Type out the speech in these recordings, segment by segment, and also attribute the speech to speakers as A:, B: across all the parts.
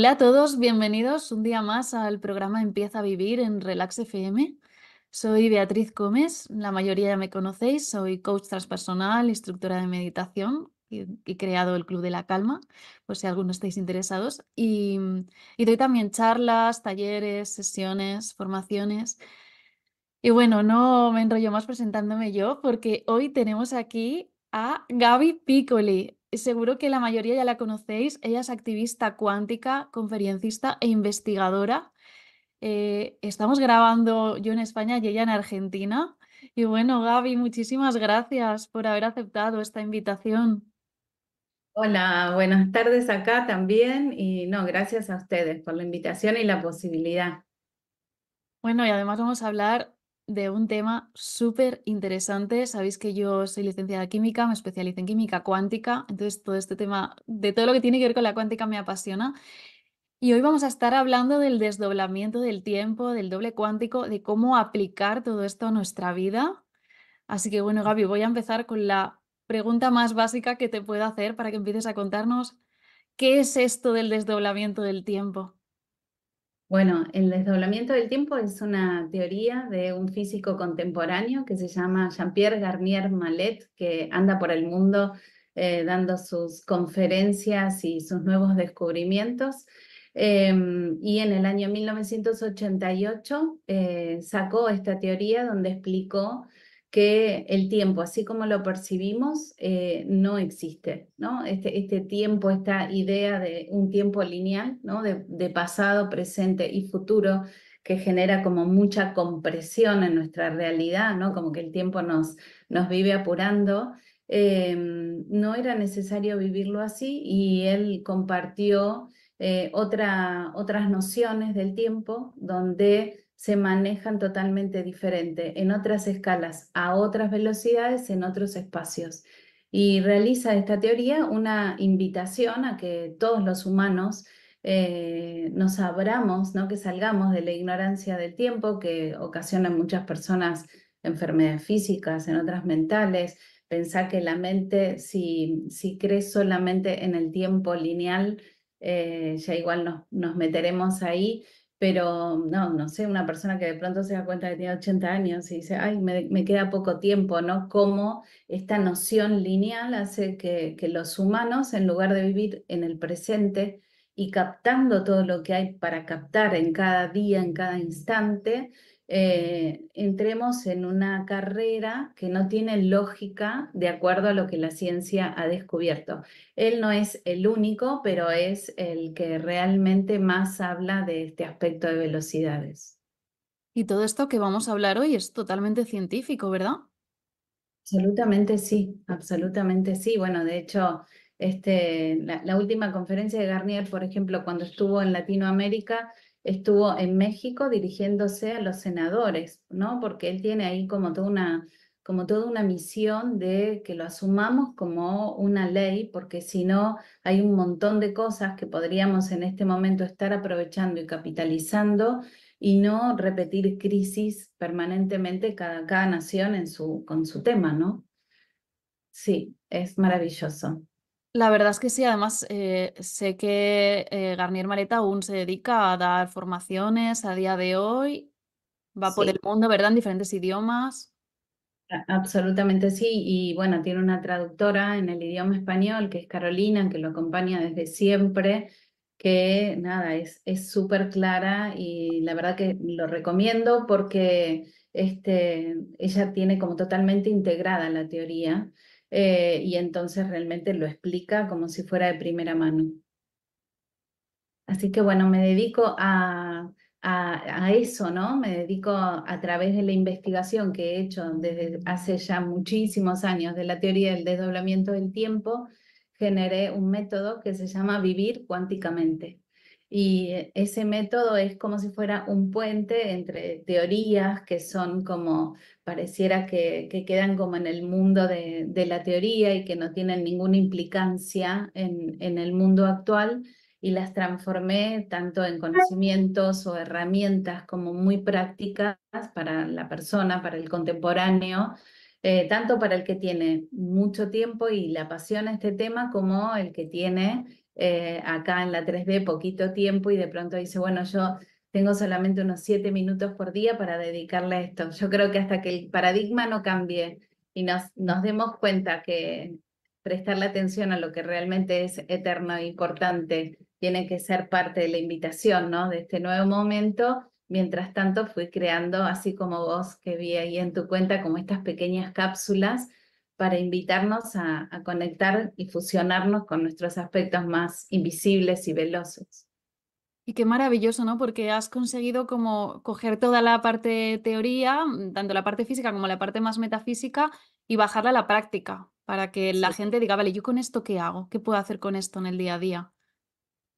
A: Hola a todos, bienvenidos un día más al programa Empieza a Vivir en Relax FM. Soy Beatriz Gómez, la mayoría ya me conocéis, soy coach transpersonal, instructora de meditación y he creado el Club de la Calma, por si alguno estáis interesados. Y, y doy también charlas, talleres, sesiones, formaciones. Y bueno, no me enrollo más presentándome yo porque hoy tenemos aquí a Gaby Piccoli. Seguro que la mayoría ya la conocéis. Ella es activista cuántica, conferencista e investigadora. Eh, estamos grabando yo en España y ella en Argentina. Y bueno, Gaby, muchísimas gracias por haber aceptado esta invitación.
B: Hola, buenas tardes acá también. Y no, gracias a ustedes por la invitación y la posibilidad.
A: Bueno, y además vamos a hablar de un tema súper interesante. Sabéis que yo soy licenciada en química, me especializo en química cuántica, entonces todo este tema, de todo lo que tiene que ver con la cuántica me apasiona. Y hoy vamos a estar hablando del desdoblamiento del tiempo, del doble cuántico, de cómo aplicar todo esto a nuestra vida. Así que bueno, Gaby, voy a empezar con la pregunta más básica que te puedo hacer para que empieces a contarnos qué es esto del desdoblamiento del tiempo.
B: Bueno, el desdoblamiento del tiempo es una teoría de un físico contemporáneo que se llama Jean-Pierre Garnier Mallet, que anda por el mundo eh, dando sus conferencias y sus nuevos descubrimientos. Em, y en el año 1988 eh, sacó esta teoría donde explicó que el tiempo, así como lo percibimos, eh, no existe, ¿no? Este, este tiempo, esta idea de un tiempo lineal, ¿no? De, pasado, presente y futuro, que genera como mucha compresión en nuestra realidad, ¿no? Como que el tiempo nos, nos vive apurando. Em, no era necesario vivirlo así y él compartió eh, otra, otras nociones del tiempo donde se manejan totalmente diferente, en otras escalas, a otras velocidades, en otros espacios. Y realiza esta teoría una invitación a que todos los humanos eh, nos abramos, ¿no? que salgamos de la ignorancia del tiempo que ocasiona en muchas personas enfermedades físicas, en otras mentales. Pensar que la mente, si, si cree solamente en el tiempo lineal, eh, ya igual nos, nos meteremos ahí pero no, no sé, una persona que de pronto se da cuenta que tiene 80 años y dice, ay, me, queda poco tiempo, ¿no? Cómo esta noción lineal hace que, que los humanos, en lugar de vivir en el presente y captando todo lo que hay para captar en cada día, en cada instante, eh, entremos en una carrera que no tiene lógica de acuerdo a lo que la ciencia ha descubierto. Él no es el único, pero es el que realmente más habla de este aspecto de velocidades.
A: Y todo esto que vamos a hablar hoy es totalmente científico, ¿verdad?
B: Absolutamente sí, absolutamente sí. Bueno, de hecho, este, la última conferencia de Garnier, por ejemplo, cuando estuvo en Latinoamérica, estuvo en México dirigiéndose a los senadores, ¿no? Porque él tiene ahí como toda una, como toda una misión de que lo asumamos como una ley, porque si no hay un montón de cosas que podríamos en este momento estar aprovechando y capitalizando y no repetir crisis permanentemente cada, cada nación en su, con su tema, ¿no? Sí, es maravilloso.
A: La verdad es que sí, además eh, sé que eh, Garnier Maleta aún se dedica a dar formaciones a día de hoy, va por el mundo, ¿verdad? En diferentes idiomas.
B: Absolutamente sí, y bueno, tiene una traductora en el idioma español que es Carolina, que lo acompaña desde siempre, que nada, es súper clara y la verdad que lo recomiendo porque este, ella tiene como totalmente integrada la teoría eh, y entonces realmente lo explica como si fuera de primera mano. Así que bueno, me dedico a, a, eso, ¿no? Me dedico a, través de la investigación que he hecho desde hace ya muchísimos años de la teoría del desdoblamiento del tiempo, generé un método que se llama vivir cuánticamente. Y ese método es como si fuera un puente entre teorías que son como, pareciera que, que quedan como en el mundo de, de, la teoría y que no tienen ninguna implicancia en, en el mundo actual, y las transformé tanto en conocimientos o herramientas como muy prácticas para la persona, para el contemporáneo, eh, tanto para el que tiene mucho tiempo y le apasiona este tema como el que tiene eh, acá en la 3D poquito tiempo y de pronto dice, bueno, yo tengo solamente unos siete minutos por día para dedicarle a esto. Yo creo que hasta que el paradigma no cambie y nos, nos demos cuenta que prestarle atención a lo que realmente es eterno e importante tiene que ser parte de la invitación, ¿no? De este nuevo momento. Mientras tanto, fui creando, así como vos que vi ahí en tu cuenta, como estas pequeñas cápsulas para invitarnos a, a conectar y fusionarnos con nuestros aspectos más invisibles y veloces.
A: Y qué maravilloso, ¿no? Porque has conseguido como coger toda la parte teoría, mm, tanto la parte física como la parte más metafísica, y bajarla a la práctica, para que la gente diga, vale, ¿yo con esto qué hago? ¿Qué puedo hacer con esto en el día a día?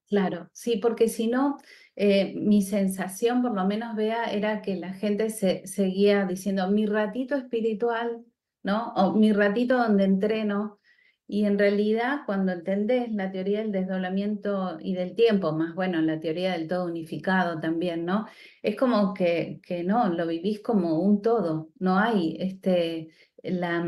B: Claro, sí, porque si no, eh, mi sensación, por lo menos vea, era que la gente se seguía diciendo mi ratito espiritual, ¿no? O mi ratito donde entreno. Y en realidad, cuando entendés la teoría del desdoblamiento y del tiempo, más bueno, la teoría del todo unificado también, ¿no? Es como que, que no, lo vivís como un todo. No hay este, la,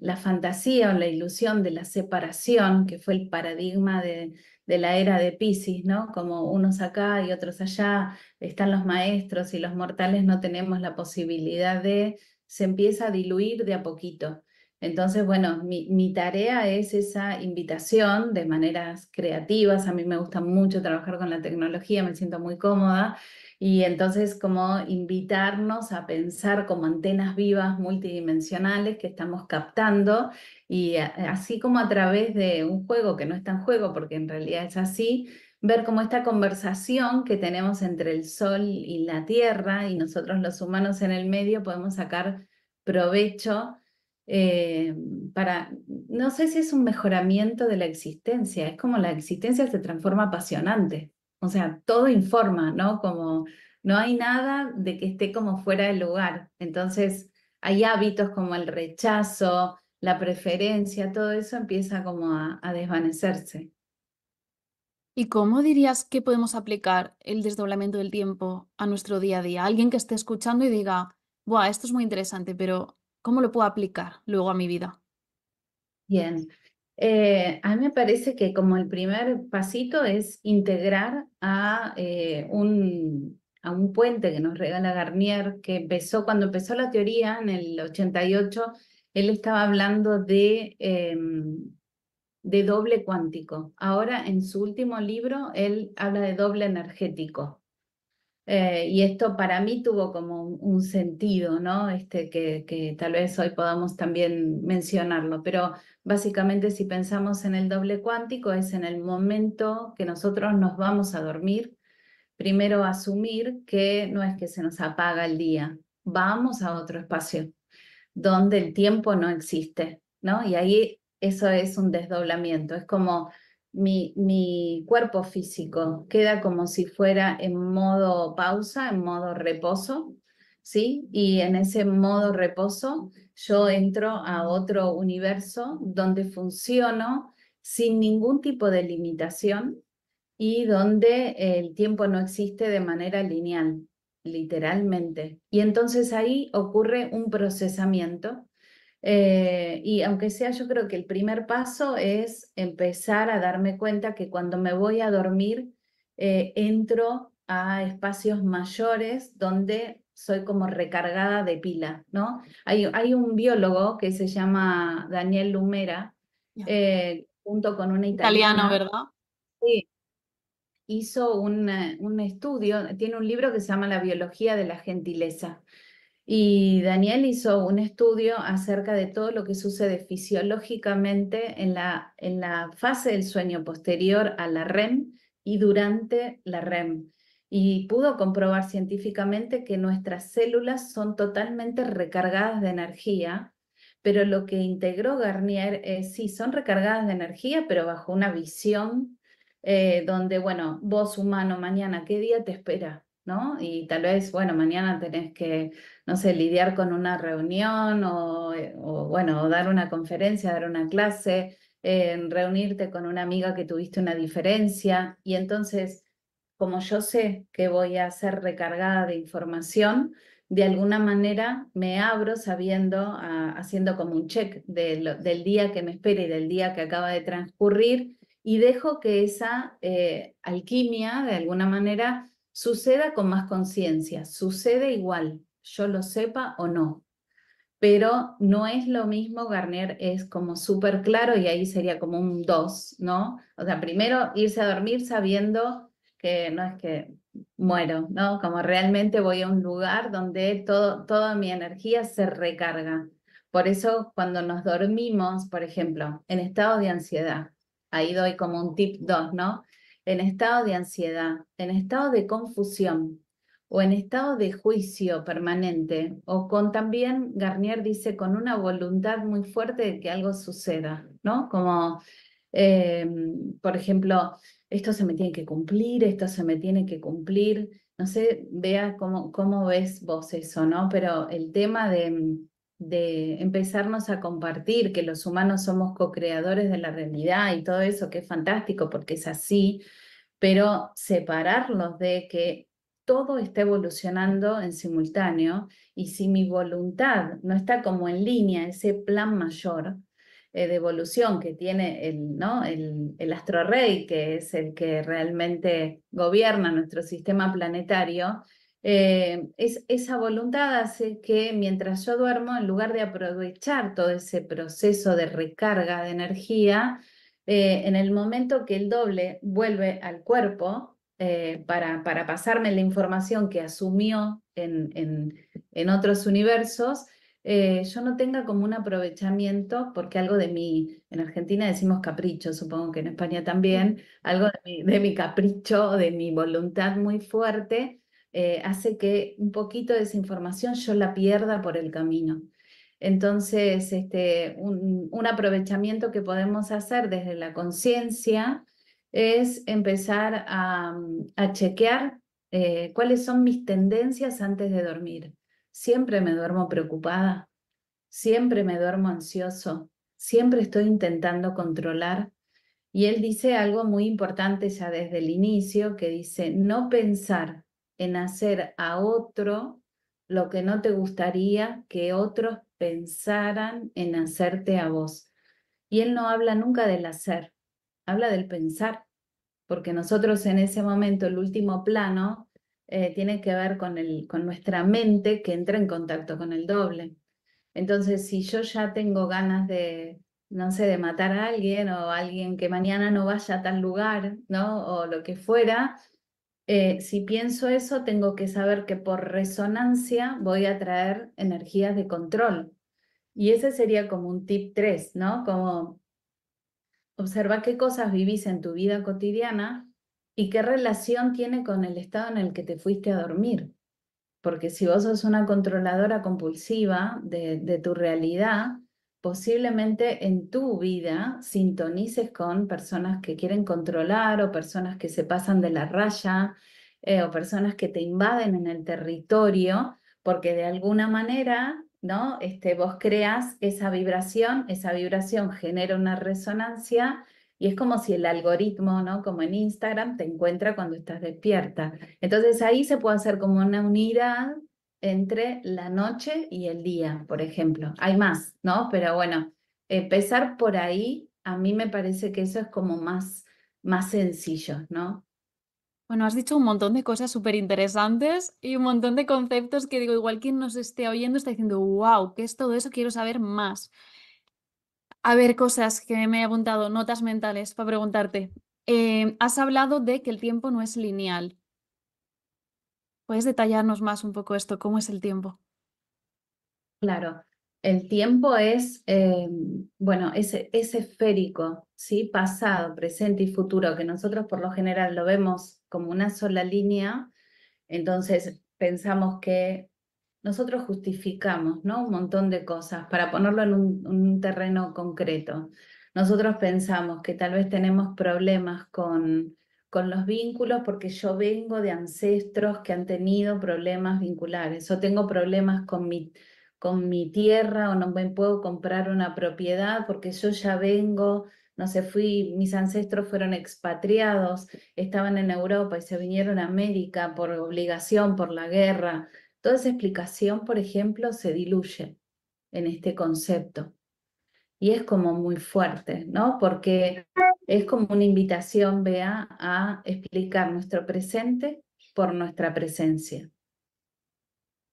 B: la fantasía o la ilusión de la separación, que fue el paradigma de de la era de Pisces, ¿no? Como unos acá y otros allá, están los maestros y los mortales no tenemos la posibilidad de, se empieza a diluir de a poquito. Entonces, bueno, mi, mi, tarea es esa invitación de maneras creativas. A mí me gusta mucho trabajar con la tecnología, me siento muy cómoda. Y entonces como invitarnos a pensar como antenas vivas multidimensionales que estamos captando y así como a través de un juego que no es tan juego porque en realidad es así, ver como esta conversación que tenemos entre el Sol y la Tierra y nosotros los humanos en el medio podemos sacar provecho eh, para, no sé si es un mejoramiento de la existencia, es como la existencia se transforma apasionante. O sea, todo informa, ¿no? Como no hay nada de que esté como fuera del lugar. Entonces, hay hábitos como el rechazo, la preferencia, todo eso empieza como a desvanecerse.
A: ¿Y cómo dirías que podemos aplicar el desdoblamiento del tiempo a nuestro día a día? Alguien que esté escuchando y diga, Buah, esto es muy interesante, pero ¿cómo lo puedo aplicar luego a mi vida?
B: Bien, eh, a mí me parece que como el primer pasito es integrar a, eh, un, a un puente que nos regala Garnier, que empezó, cuando empezó la teoría en el 88, él estaba hablando de, em, de doble cuántico. Ahora, en su último libro, él habla de doble energético. Eh, y esto para mí tuvo como un, sentido, ¿no? Este, que, que, tal vez hoy podamos también mencionarlo, pero básicamente si pensamos en el doble cuántico es en el momento que nosotros nos vamos a dormir, primero asumir que no es que se nos apaga el día, vamos a otro espacio donde el tiempo no existe, ¿no? Y ahí eso es un desdoblamiento, es como mi, mi cuerpo físico queda como si fuera en modo pausa, en modo reposo, ¿sí? Y en ese modo reposo yo entro a otro universo donde funciono sin ningún tipo de limitación y donde el tiempo no existe de manera lineal, literalmente. Y entonces ahí ocurre un procesamiento eh, y aunque sea, yo creo que el primer paso es empezar a darme cuenta que cuando me voy a dormir, eh, entro a espacios mayores donde soy como recargada de pila, ¿no? Hay, hay un biólogo que se llama Daniel Lumera, eh, junto con una italiana.
A: Italiano, ¿verdad?
B: Sí. Hizo un, un estudio, tiene un libro que se llama La biología de la gentileza. Y Daniel hizo un estudio acerca de todo lo que sucede fisiológicamente en la, en la fase del sueño posterior a la REM y durante la REM. Y pudo comprobar científicamente que nuestras células son totalmente recargadas de energía, pero lo que integró Garnier es, sí, son recargadas de energía, pero bajo una visión eh, donde, bueno, vos humano, mañana, ¿qué día te espera? Y tal vez, bueno, mañana tenés que, no sé, lidiar con una reunión o, eh, bueno, dar una conferencia, dar una clase, reunirte con una amiga que tuviste una diferencia. Y entonces, como yo sé que voy a ser recargada de información, de alguna manera me abro sabiendo, ah, haciendo como un check del día que me espera y del día que acaba de transcurrir y dejo que esa eh, alquimia, de alguna manera, suceda con más conciencia, sucede igual, yo lo sepa o no. Pero no es lo mismo, Garnier es como súper claro y ahí sería como un dos, ¿no? O sea, primero irse a dormir sabiendo que no es que muero, ¿no? Como realmente voy a un lugar donde toda mi energía se recarga. Por eso cuando nos dormimos, por ejemplo, en estado de ansiedad, ahí doy como un tip 2, ¿no? En estado de ansiedad, en estado de confusión o en estado de juicio permanente o con también, Garnier dice, con una voluntad muy fuerte de que algo suceda, ¿no? Como, em, por ejemplo, esto se me tiene que cumplir, esto se me tiene que cumplir. No sé, vea cómo, cómo ves vos eso, ¿no? Pero el tema de de empezarnos a compartir que los humanos somos co-creadores de la realidad y todo eso, que es fantástico porque es así, pero separarlos de que todo está evolucionando en simultáneo y si mi voluntad no está como en línea, ese plan mayor eh, de evolución que tiene el, ¿no? el, el astro rey, que es el que realmente gobierna nuestro sistema planetario, eh, es, esa voluntad hace que mientras yo duermo, en lugar de aprovechar todo ese proceso de recarga de energía, eh, en el momento que el doble vuelve al cuerpo eh, para, para pasarme la información que asumió en, en, en otros universos, yo no tenga como un aprovechamiento, porque algo de mi, en Argentina decimos capricho, supongo que en España también, algo de mi, de mi capricho, de mi voluntad muy fuerte, eh, hace que un poquito de esa información yo la pierda por el camino. Entonces, este, un, aprovechamiento que podemos hacer desde la conciencia es empezar a, chequear eh, cuáles son mis tendencias antes de dormir. Siempre me duermo preocupada, siempre me duermo ansioso, siempre estoy intentando controlar. Y él dice algo muy importante ya desde el inicio, que dice, no pensar en hacer a otro lo que no te gustaría que otros pensaran en hacerte a vos. Y él no habla nunca del hacer, habla del pensar, porque nosotros en ese momento, el último plano, eh, tiene que ver con, el, con nuestra mente que entra en contacto con el doble. Entonces, si yo ya tengo ganas de, no sé, de matar a alguien o alguien que mañana no vaya a tal lugar, ¿no? O lo que fuera, eh, si pienso eso, tengo que saber que por resonancia voy a traer energías de control. Y ese sería como un tip 3, ¿no? Como observa qué cosas vivís en tu vida cotidiana y qué relación tiene con el estado en el que te fuiste a dormir. Porque si vos sos una controladora compulsiva de, de tu realidad, posiblemente en tu vida sintonices con personas que quieren controlar o personas que se pasan de la raya eh, o personas que te invaden en el territorio, porque de alguna manera ¿no? Este, vos creas esa vibración, esa vibración genera una resonancia y es como si el algoritmo, ¿no? Como en Instagram, te encuentra cuando estás despierta. Entonces ahí se puede hacer como una unidad entre la noche y el día, por ejemplo. Hay más, ¿no? Pero bueno, empezar por ahí, a mí me parece que eso es como más, más sencillo, ¿no?
A: Bueno, has dicho un montón de cosas súper interesantes y un montón de conceptos que digo, igual quien nos esté oyendo está diciendo, wow, ¿qué es todo eso? Quiero saber más. A ver, cosas que me he apuntado, notas mentales para preguntarte. Eh, has hablado de que el tiempo no es lineal. ¿Puedes detallarnos más un poco esto? ¿Cómo es el tiempo?
B: Claro, el tiempo es, eh, bueno, es, es esférico, ¿sí? Pasado, presente y futuro, que nosotros por lo general lo vemos como una sola línea, entonces pensamos que nosotros justificamos, ¿no? Un montón de cosas para ponerlo en un terreno concreto. Nosotros pensamos que tal vez tenemos problemas con con los vínculos porque yo vengo de ancestros que han tenido problemas vinculares o tengo problemas con mi, con mi tierra o no me puedo comprar una propiedad porque yo ya vengo, no sé, fui, mis ancestros fueron expatriados, estaban en Europa y se vinieron a América por obligación, por la guerra. Toda esa explicación, por ejemplo, se diluye en este concepto. Y es como muy fuerte, ¿no? Porque Es como una invitación, vea, a explicar nuestro presente por nuestra presencia.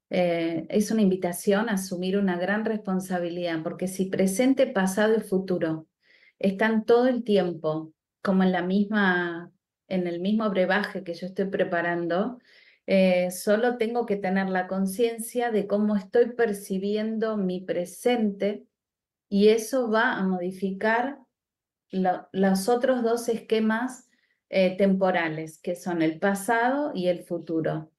B: Eh, es una invitación a asumir una gran responsabilidad, porque si presente, pasado y futuro están todo el tiempo como en la misma, en el mismo brebaje que yo estoy preparando, eh, solo tengo que tener la conciencia de cómo estoy percibiendo mi presente y eso va a modificar los otros dos esquemas eh, temporales, que son el pasado y el futuro.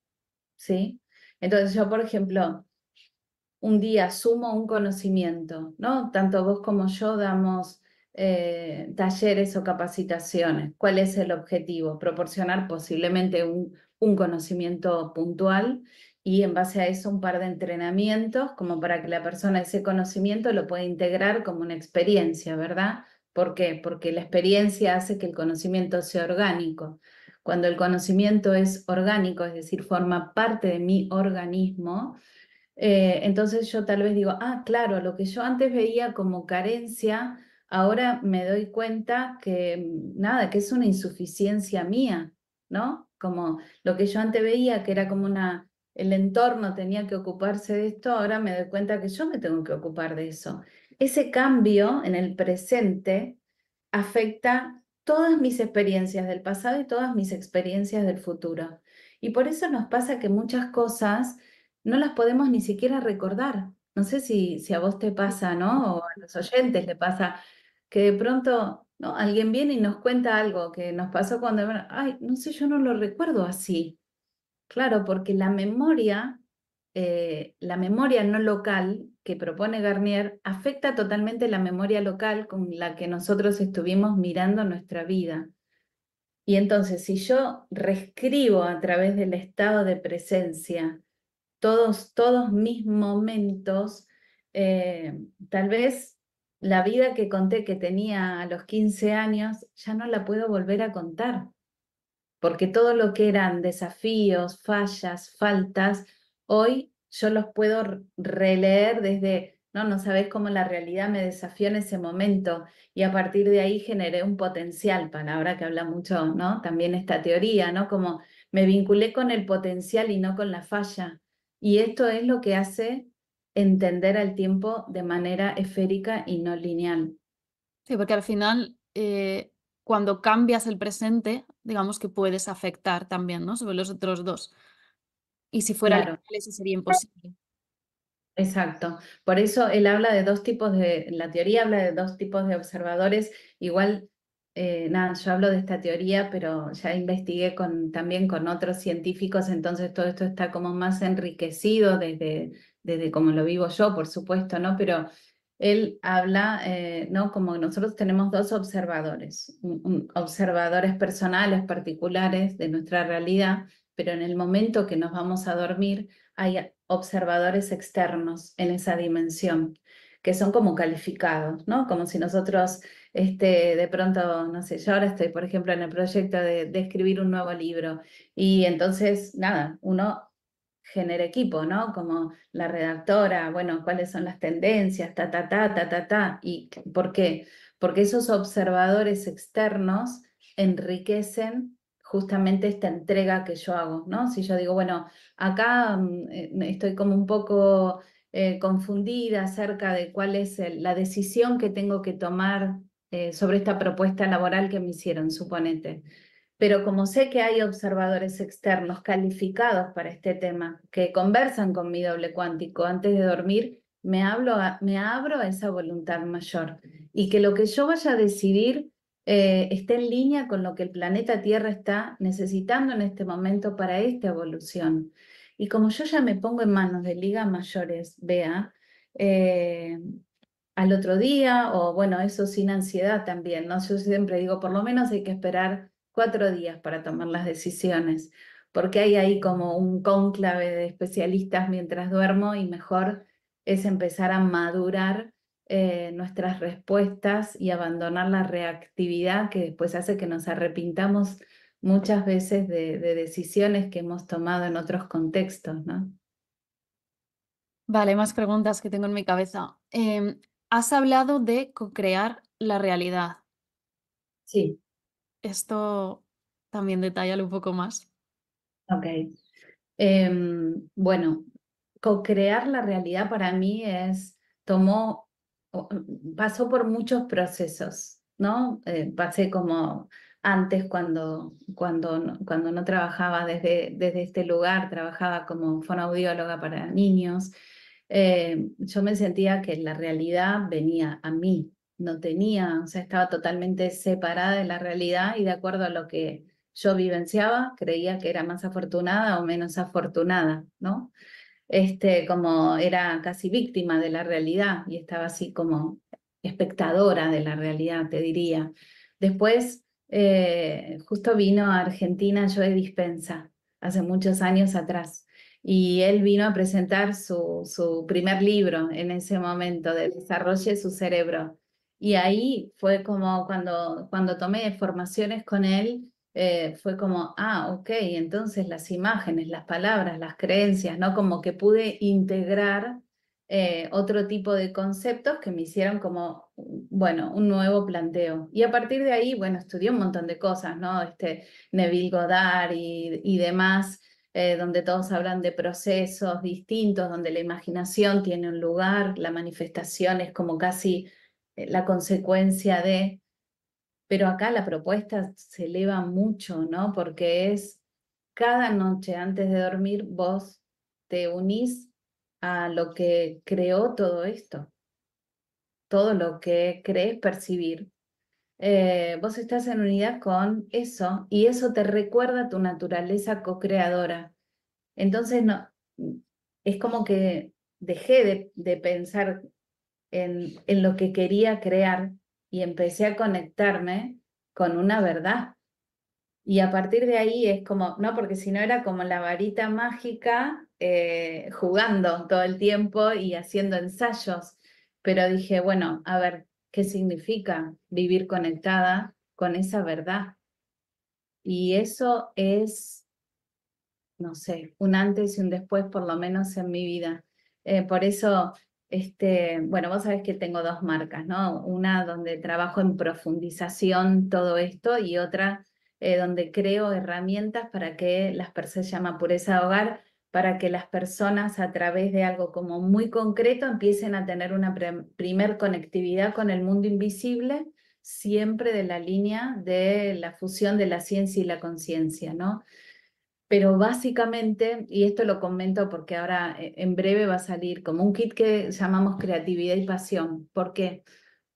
B: ¿Sí? Entonces yo, por ejemplo, un día sumo un conocimiento, ¿no? Tanto vos como yo damos eh, talleres o capacitaciones. ¿Cuál es el objetivo? Proporcionar posiblemente un, un conocimiento puntual y en base a eso un par de entrenamientos como para que la persona ese conocimiento lo pueda integrar como una experiencia, ¿verdad? ¿Por qué? Porque la experiencia hace que el conocimiento sea orgánico. Cuando el conocimiento es orgánico, es decir, forma parte de mi organismo, eh, entonces yo tal vez digo, ah, claro, lo que yo antes veía como carencia, ahora me doy cuenta que nada, que es una insuficiencia mía, ¿no? Como lo que yo antes veía que era como una, el entorno tenía que ocuparse de esto, ahora me doy cuenta que yo me tengo que ocupar de eso. Ese cambio en el presente afecta todas mis experiencias del pasado y todas mis experiencias del futuro. Y por eso nos pasa que muchas cosas no las podemos ni siquiera recordar. No sé si, si a vos te pasa, ¿no? O a los oyentes le pasa que de pronto ¿no? alguien viene y nos cuenta algo que nos pasó cuando, ay, no sé, yo no lo recuerdo así. Claro, porque la memoria, eh, la memoria no local que propone Garnier afecta totalmente la memoria local con la que nosotros estuvimos mirando nuestra vida. Y entonces, si yo reescribo a través del estado de presencia todos, todos mis momentos, eh, tal vez la vida que conté que tenía a los 15 años ya no la puedo volver a contar, porque todo lo que eran desafíos, fallas, faltas, hoy yo los puedo releer desde, no, no sabes cómo la realidad me desafió en ese momento y a partir de ahí generé un potencial, palabra que habla mucho, ¿no? También esta teoría, ¿no? Como me vinculé con el potencial y no con la falla. Y esto es lo que hace entender al tiempo de manera esférica y no lineal.
A: Sí, porque al final, eh, cuando cambias el presente, digamos que puedes afectar también, ¿no? Sobre los otros dos. Y si fuera claro. eso sería imposible.
B: Exacto. Por eso él habla de dos tipos de, la teoría habla de dos tipos de observadores. Igual, eh, nada, yo hablo de esta teoría, pero ya investigué con, también con otros científicos, entonces todo esto está como más enriquecido desde, desde como lo vivo yo, por supuesto, ¿no? Pero él habla, eh, ¿no? Como nosotros tenemos dos observadores, observadores personales, particulares de nuestra realidad, pero en el momento que nos vamos a dormir hay observadores externos en esa dimensión que son como calificados, ¿no? Como si nosotros, este, de pronto, no sé, yo ahora estoy, por ejemplo, en el proyecto de, de escribir un nuevo libro y entonces, nada, uno genera equipo, ¿no? Como la redactora, bueno, cuáles son las tendencias, ta, ta, ta, ta, ta, ta. ¿Y por qué? Porque esos observadores externos enriquecen justamente esta entrega que yo hago, ¿no? Si yo digo, bueno, acá mm, eh, estoy como un poco eh, confundida acerca de cuál es la decisión que tengo que tomar eh, sobre esta propuesta laboral que me hicieron, suponete. Pero como sé que hay observadores externos calificados para este tema, que conversan con mi doble cuántico antes de dormir, me, hablo me abro a esa voluntad mayor. Y que lo que yo vaya a decidir eh, esté en línea con lo que el planeta Tierra está necesitando en este momento para esta evolución. Y como yo ya me pongo en manos de ligas mayores, vea, eh, al otro día, o bueno, eso sin ansiedad también, ¿no? Yo siempre digo, por lo menos hay que esperar cuatro días para tomar las decisiones, porque hay ahí como un cónclave de especialistas mientras duermo y mejor es empezar a madurar eh, nuestras respuestas y abandonar la reactividad que después hace que nos arrepintamos muchas veces de, decisiones que hemos tomado en otros contextos, ¿no?
A: Vale, más preguntas que tengo en mi cabeza. Em, has hablado de co-crear la realidad.
B: Sí.
A: Esto también detállalo un poco más.
B: Ok. Em, bueno, co-crear la realidad para mí es, tomó, pasó por muchos procesos, ¿no? Eh, pasé como antes cuando, cuando, no, cuando no trabajaba desde, desde este lugar, trabajaba como fonoaudióloga para niños, eh, yo me sentía que la realidad venía a mí, no tenía, o sea, estaba totalmente separada de la realidad y de acuerdo a lo que yo vivenciaba, creía que era más afortunada o menos afortunada, ¿no? Este, como era casi víctima de la realidad y estaba así como espectadora de la realidad, te diría. Después, eh, justo vino a Argentina Joe Dispensa, hace muchos años atrás, y él vino a presentar su, su primer libro en ese momento de Desarrolle su cerebro. Y ahí fue como cuando, cuando tomé formaciones con él, eh, fue como, ah, ok, entonces las imágenes, las palabras, las creencias, ¿no? Como que pude integrar eh, otro tipo de conceptos que me hicieron como, bueno, un nuevo planteo. Y a partir de ahí, bueno, estudié un montón de cosas, ¿no? Este, Neville Goddard y, y demás, eh, donde todos hablan de procesos distintos, donde la imaginación tiene un lugar, la manifestación es como casi la consecuencia de pero acá la propuesta se eleva mucho, ¿no? Porque es cada noche antes de dormir vos te unís a lo que creó todo esto, todo lo que crees percibir. Eh, vos estás en unidad con eso y eso te recuerda tu naturaleza co-creadora. Entonces, no, es como que dejé de, de pensar en, lo que quería crear y empecé a conectarme con una verdad. Y a partir de ahí es como, no, porque si no era como la varita mágica eh, jugando todo el tiempo y haciendo ensayos. Pero dije, bueno, a ver, ¿qué significa vivir conectada con esa verdad? Y eso es, no sé, un antes y un después por lo menos en mi vida. Eh, por eso este, bueno, vos sabés que tengo dos marcas, ¿no? Una donde trabajo en profundización todo esto y otra eh, donde creo herramientas para que las personas, se llama pureza hogar, para que las personas a través de algo como muy concreto empiecen a tener una primer conectividad con el mundo invisible, siempre de la línea de la fusión de la ciencia y la conciencia, ¿no? Pero básicamente, y esto lo comento porque ahora eh, en breve va a salir como un kit que llamamos creatividad y pasión. ¿Por qué?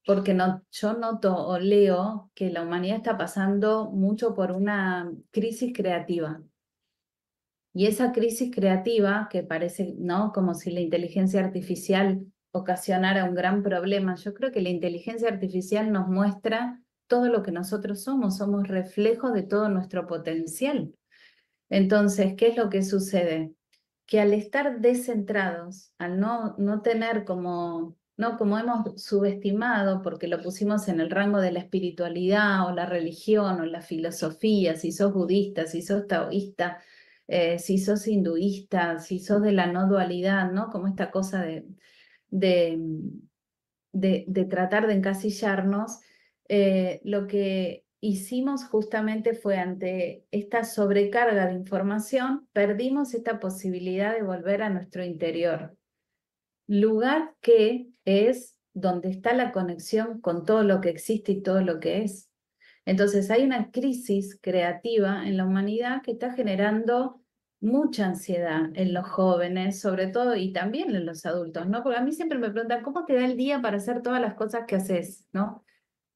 B: Porque no, yo noto o leo que la humanidad está pasando mucho por una crisis creativa. Y esa crisis creativa, que parece ¿no? como si la inteligencia artificial ocasionara un gran problema, yo creo que la inteligencia artificial nos muestra todo lo que nosotros somos, somos reflejo de todo nuestro potencial. Entonces, ¿qué es lo que sucede? Que al estar descentrados, al no, no tener como, no como hemos subestimado, porque lo pusimos en el rango de la espiritualidad o la religión o la filosofía, si sos budista, si sos taoísta, eh, si sos hinduista, si sos de la no dualidad, ¿no? Como esta cosa de, de, de, tratar de encasillarnos, eh, lo que hicimos justamente fue ante esta sobrecarga de información, perdimos esta posibilidad de volver a nuestro interior. Lugar que es donde está la conexión con todo lo que existe y todo lo que es. Entonces hay una crisis creativa en la humanidad que está generando mucha ansiedad en los jóvenes, sobre todo, y también en los adultos, ¿no? Porque a mí siempre me preguntan, ¿cómo te da el día para hacer todas las cosas que haces, ¿no?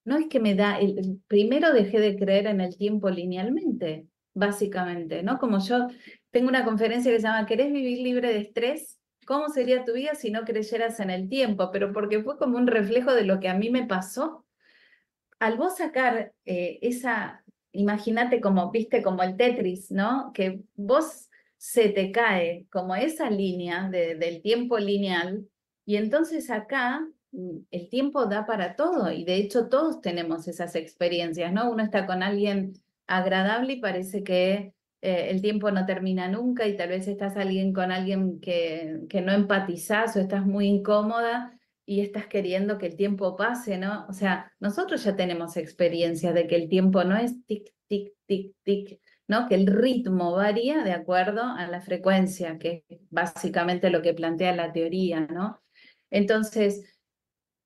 B: No es que me da, el, primero dejé de creer en el tiempo linealmente, básicamente, ¿no? Como yo tengo una conferencia que se llama ¿Querés vivir libre de estrés? ¿Cómo sería tu vida si no creyeras en el tiempo? Pero porque fue como un reflejo de lo que a mí me pasó. Al vos sacar eh, esa, imagínate como, viste, como el Tetris, ¿no? Que vos se te cae como esa línea del tiempo lineal y entonces acá el tiempo da para todo y de hecho todos tenemos esas experiencias, ¿no? Uno está con alguien agradable y parece que eh, el tiempo no termina nunca y tal vez estás con alguien que, que no empatizás o estás muy incómoda y estás queriendo que el tiempo pase, ¿no? O sea, nosotros ya tenemos experiencia de que el tiempo no es tic, tic, tic, tic, ¿no? Que el ritmo varía de acuerdo a la frecuencia, que es básicamente lo que plantea la teoría, ¿no? Entonces,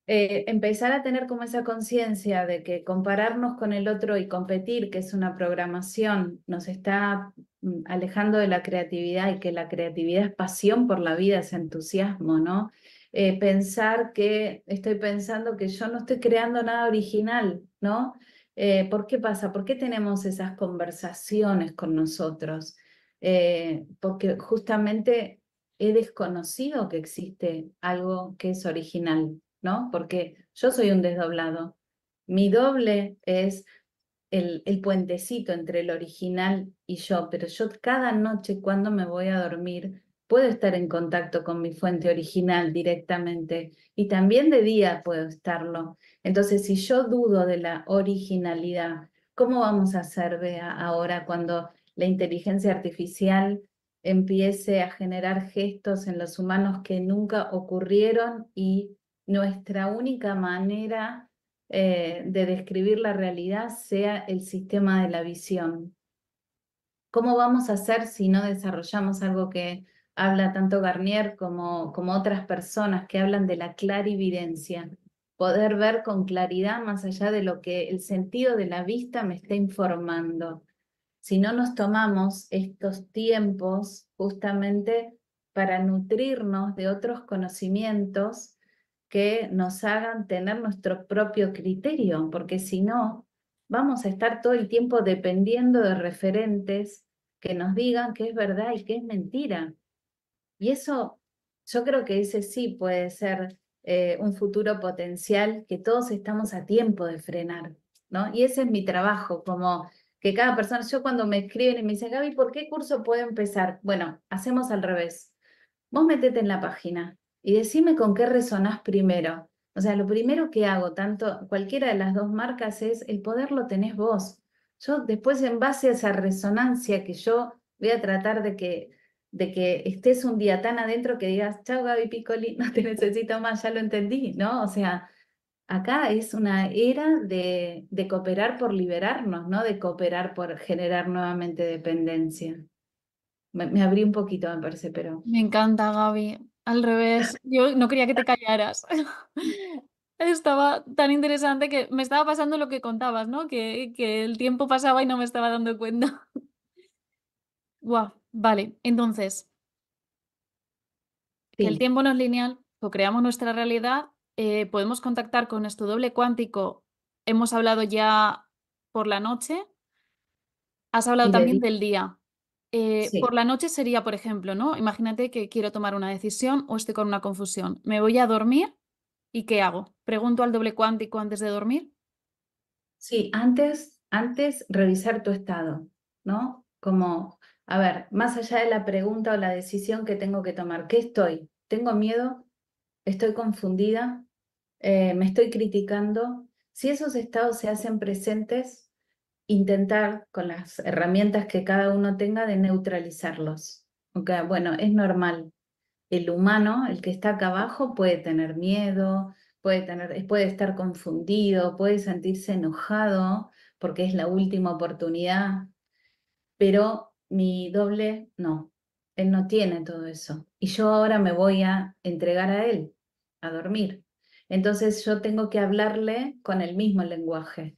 B: eh, empezar a tener como esa conciencia de que compararnos con el otro y competir, que es una programación, nos está mm, alejando de la creatividad y que la creatividad es pasión por la vida, es entusiasmo, ¿no? Eh, pensar que estoy pensando que yo no estoy creando nada original, ¿no? Eh, ¿Por qué pasa? ¿Por qué tenemos esas conversaciones con nosotros? porque justamente he desconocido que existe algo que es original, ¿no? Porque yo soy un desdoblado. Mi doble es el, el, puentecito entre el original y yo, pero yo cada noche cuando me voy a dormir puedo estar en contacto con mi fuente original directamente y también de día puedo estarlo. Entonces, si yo dudo de la originalidad, ¿cómo vamos a hacer ahora cuando la inteligencia artificial empiece a generar gestos en los humanos que nunca ocurrieron y nuestra única manera eh, de describir la realidad sea el sistema de la visión. ¿Cómo vamos a hacer si no desarrollamos algo que habla tanto Garnier como, como otras personas que hablan de la clarividencia? Poder ver con claridad más allá de lo que el sentido de la vista me está informando. Si no nos tomamos estos tiempos justamente para nutrirnos de otros conocimientos que nos hagan tener nuestro propio criterio, porque si no, vamos a estar todo el tiempo dependiendo de referentes que nos digan qué es verdad y qué es mentira. Y eso, yo creo que ese sí puede ser eh, un futuro potencial que todos estamos a tiempo de frenar, ¿no? Y ese es mi trabajo, como que cada persona, yo cuando me escriben y me dicen, Gaby, ¿por qué curso puedo empezar? Bueno, hacemos al revés. Vos metete en la página, y decime con qué resonás primero. O sea, lo primero que hago, tanto cualquiera de las dos marcas, es el poder lo tenés vos. Yo después, en base a esa resonancia que yo voy a tratar de que, de que estés un día tan adentro que digas, chao Gaby Piccoli, no te necesito más, ya lo entendí, ¿no? O sea, acá es una era de, de cooperar por liberarnos, ¿no? De cooperar por generar nuevamente dependencia. Me, me abrí un poquito, me parece, pero...
A: Me encanta, Gaby. Al revés, yo no quería que te callaras. Estaba tan interesante que me estaba pasando lo que contabas, ¿no? Que, que el tiempo pasaba y no me estaba dando cuenta. Guau, vale, entonces, que el tiempo no es lineal, co-creamos nuestra realidad, eh, podemos contactar con nuestro doble cuántico. Hemos hablado ya por la noche, has hablado también del día. Eh, por la noche sería, por ejemplo, ¿no? Imagínate que quiero tomar una decisión o estoy con una confusión. Me voy a dormir y ¿qué hago? ¿Pregunto al doble cuántico antes de dormir?
B: Sí, antes, antes revisar tu estado, ¿no? Como, a ver, más allá de la pregunta o la decisión que tengo que tomar, ¿qué estoy? ¿Tengo miedo? ¿Estoy confundida? Eh, ¿Me estoy criticando? Si esos estados se hacen presentes, intentar con las herramientas que cada uno tenga de neutralizarlos. Okay, bueno, es normal. El humano, el que está acá abajo, puede tener miedo, puede, tener, puede estar confundido, puede sentirse enojado porque es la última oportunidad, pero mi doble no, él no tiene todo eso. Y yo ahora me voy a entregar a él, a dormir. Entonces yo tengo que hablarle con el mismo lenguaje.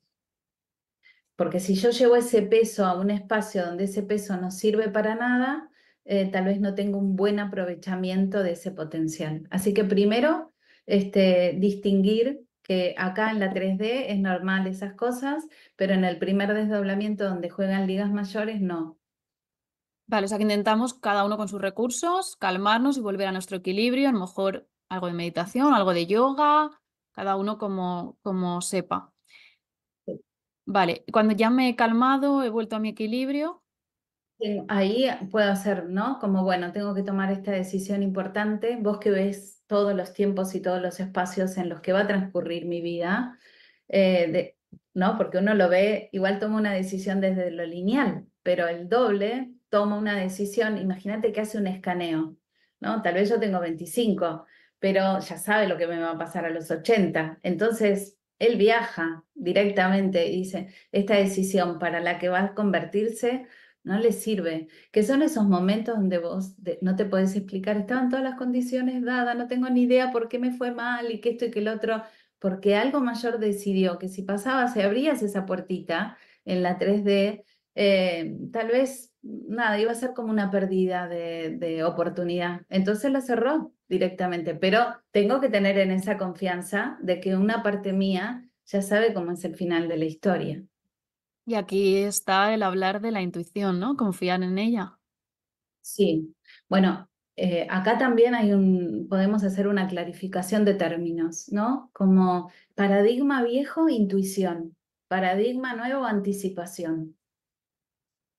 B: Porque si yo llevo ese peso a un espacio donde ese peso no sirve para nada, eh, tal vez no tengo un buen aprovechamiento de ese potencial. Así que primero, este, distinguir que acá en la 3D es normal esas cosas, pero en el primer desdoblamiento donde juegan ligas mayores, no.
A: Vale, o sea que intentamos cada uno con sus recursos, calmarnos y volver a nuestro equilibrio, a lo mejor algo de meditación, algo de yoga, cada uno como, como sepa. Vale, cuando ya me he calmado, he vuelto a mi equilibrio.
B: Ahí puedo hacer, ¿no? Como, bueno, tengo que tomar esta decisión importante. Vos que ves todos los tiempos y todos los espacios en los que va a transcurrir mi vida, eh, ¿no? Porque uno lo ve, igual toma una decisión desde lo lineal, pero el doble toma una decisión, imagínate que hace un escaneo, ¿no? Tal vez yo tengo 25, pero ya sabe lo que me va a pasar a los 80. Entonces, él viaja directamente y dice, esta decisión para la que va a convertirse no le sirve, que son esos momentos donde vos no te podés explicar, estaban todas las condiciones dadas, no tengo ni idea por qué me fue mal y que esto y que el otro, porque algo mayor decidió que si pasabas y abrías esa puertita en la 3D, eh, tal vez nada, iba a ser como una pérdida de, de oportunidad. Entonces la cerró directamente, pero tengo que tener en esa confianza de que una parte mía ya sabe cómo es el final de la historia.
A: Y aquí está el hablar de la intuición, ¿no? Confiar en ella.
B: Sí, bueno, eh, acá también hay un, podemos hacer una clarificación de términos, ¿no? Como paradigma viejo, intuición, paradigma nuevo, anticipación.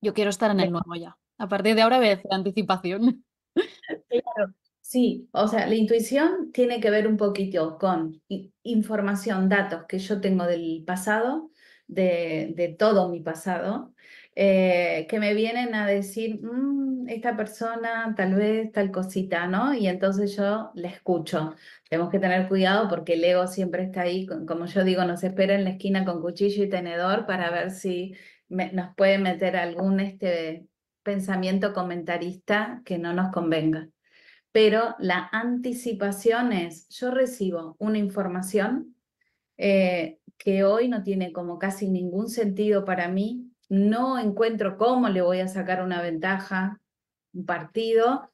A: Yo quiero estar en el nuevo ya. A partir de ahora voy a decir anticipación.
B: Claro, sí, o sea, la intuición tiene que ver un poquito con información, datos que yo tengo del pasado, de, todo mi pasado, eh, que me vienen a decir, mm, esta persona tal vez tal cosita, ¿no? Y entonces yo le escucho. Tenemos que tener cuidado porque el ego siempre está ahí, como yo digo, nos espera en la esquina con cuchillo y tenedor para ver si nos puede meter algún este, pensamiento comentarista que no nos convenga. Pero la anticipación es, yo recibo una información, eh, que hoy no tiene como casi ningún sentido para mí, no encuentro cómo le voy a sacar una ventaja, un partido,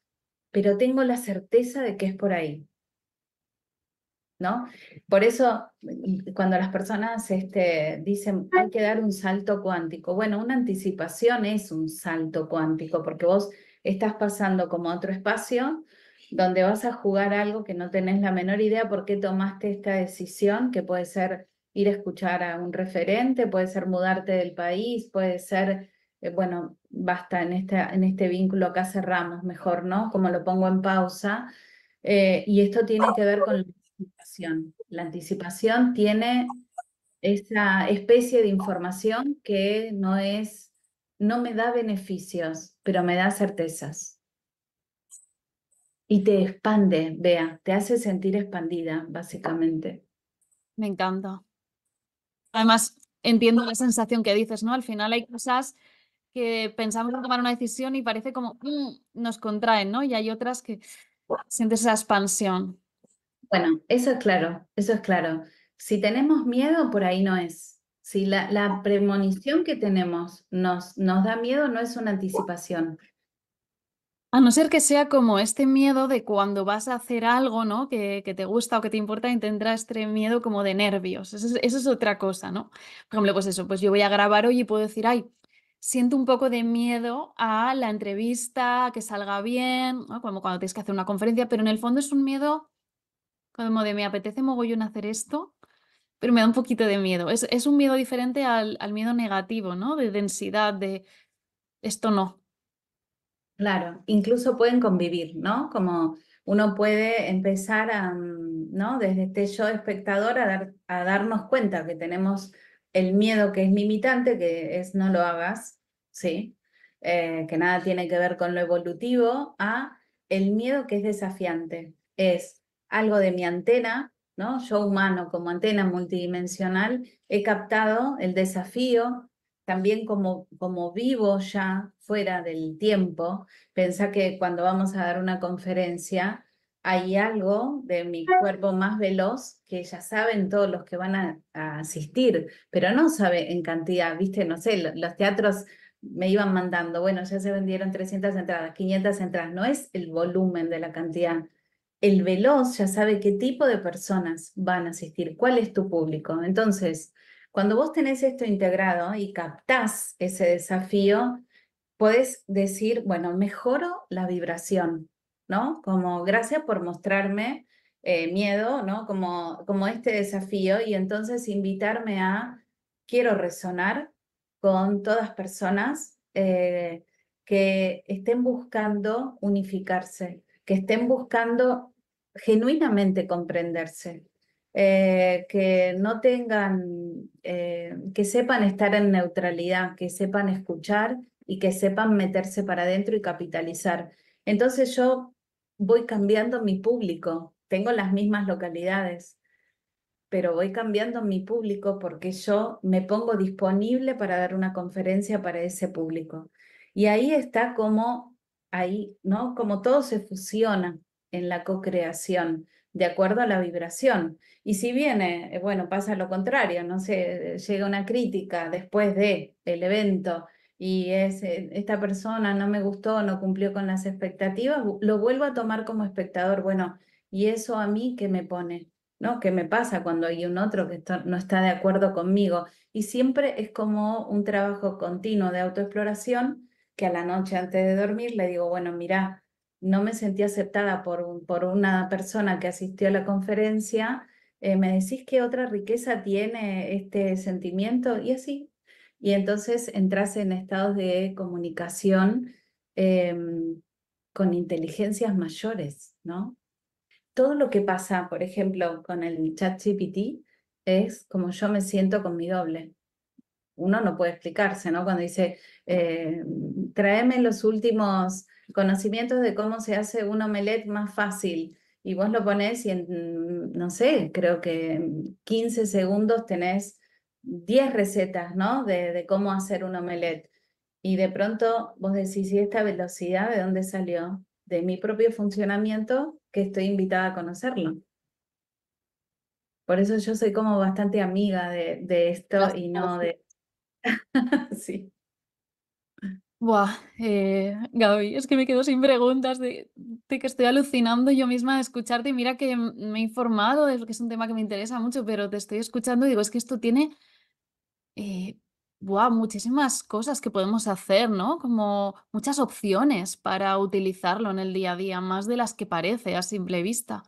B: pero tengo la certeza de que es por ahí. ¿No? Por eso, cuando las personas este, dicen hay que dar un salto cuántico, bueno, una anticipación es un salto cuántico, porque vos estás pasando como a otro espacio donde vas a jugar algo que no tenés la menor idea por qué tomaste esta decisión, que puede ser ir a escuchar a un referente, puede ser mudarte del país, puede ser, eh, bueno, basta, en este, en este vínculo acá cerramos mejor, ¿no? Como lo pongo en pausa. Eh, y esto tiene que ver con la anticipación. La anticipación tiene esa especie de información que no es, no me da beneficios, pero me da certezas. Y te expande, vea, te hace sentir expandida, básicamente.
A: Me encanta. Además, entiendo la sensación que dices, ¿no? Al final hay cosas que pensamos en tomar una decisión y parece como mm", nos contraen, ¿no? Y hay otras que sientes esa expansión.
B: Bueno, eso es claro, eso es claro. Si tenemos miedo, por ahí no es. Si la, la premonición que tenemos nos, nos da miedo, no es una anticipación.
A: A no ser que sea como este miedo de cuando vas a hacer algo, ¿no? Que, te gusta o que te importa y tendrás este miedo como de nervios. Eso es, otra cosa, ¿no? Por ejemplo, pues eso, pues yo voy a grabar hoy y puedo decir, ay, siento un poco de miedo a la entrevista, que salga bien, como cuando tienes que hacer una conferencia, pero en el fondo es un miedo como de me apetece mogollón hacer esto, pero me da un poquito de miedo. Es, es un miedo diferente al, al miedo negativo, ¿no? De densidad, de esto no.
B: Claro, incluso pueden convivir, ¿no? Como uno puede empezar a, mm, ¿no? Desde este yo espectador a, dar, a darnos cuenta que tenemos el miedo que es limitante, que es no lo hagas, ¿sí? Eh, que nada tiene que ver con lo evolutivo, a el miedo que es desafiante. Es algo de mi antena, ¿no? Yo humano como antena multidimensional, he captado el desafío también como, como vivo ya fuera del tiempo, pensá que cuando vamos a dar una conferencia hay algo de mi cuerpo más veloz que ya saben todos los que van a, asistir, pero no sabe en cantidad, viste, no sé, los teatros me iban mandando, bueno, ya se vendieron 300 entradas, 500 entradas, no es el volumen de la cantidad. El veloz ya sabe qué tipo de personas van a asistir, cuál es tu público. Entonces, cuando vos tenés esto integrado y captás ese desafío, podés decir, bueno, mejoro la vibración, ¿no? Como gracias por mostrarme eh, miedo, ¿no? Como, como este desafío y entonces invitarme a, quiero resonar con todas personas eh, que estén buscando unificarse, que estén buscando genuinamente comprenderse, eh, que no tengan, que sepan estar en neutralidad, que sepan escuchar y que sepan meterse para adentro y capitalizar. Entonces yo voy cambiando mi público, tengo las mismas localidades, pero voy cambiando mi público porque yo me pongo disponible para dar una conferencia para ese público. Y ahí está como, ahí, ¿no? Como todo se fusiona en la co-creación de acuerdo a la vibración. Y si viene, eh, bueno, pasa lo contrario, no sé, llega una crítica después de el evento y es, eh, esta persona no me gustó, no cumplió con las expectativas, lo vuelvo a tomar como espectador. Bueno, ¿y eso a mí qué me pone? ¿No? ¿Qué me pasa cuando hay un otro que no está de acuerdo conmigo? Y siempre es como un trabajo continuo de autoexploración que a la noche antes de dormir le digo, bueno, mira, no me sentí aceptada por, por una persona que asistió a la conferencia, eh, ¿me decís qué otra riqueza tiene este sentimiento? Y así. Y entonces entras en estados de comunicación em, con inteligencias mayores, ¿no? Todo lo que pasa, por ejemplo, con el chat GPT es como yo me siento con mi doble. Uno no puede explicarse, ¿no? Cuando dice, eh, tráeme los últimos conocimientos de cómo se hace un omelette más fácil. Y vos lo pones y en, no sé, creo que en 15 segundos tenés 10 recetas, ¿no? De, de cómo hacer un omelette. Y de pronto vos decís, ¿y esta velocidad de dónde salió? De mi propio funcionamiento, que estoy invitada a conocerlo. Por eso yo soy como bastante amiga de, de esto y no de... sí.
A: Buah, eh, Gaby, es que me quedo sin preguntas de, que estoy alucinando yo misma de escucharte mira que me he informado, de que es un tema que me interesa mucho, pero te estoy escuchando y digo, es que esto tiene eh, muchísimas cosas que podemos hacer, ¿no? Como muchas opciones para utilizarlo en el día a día, más de las que parece a simple vista.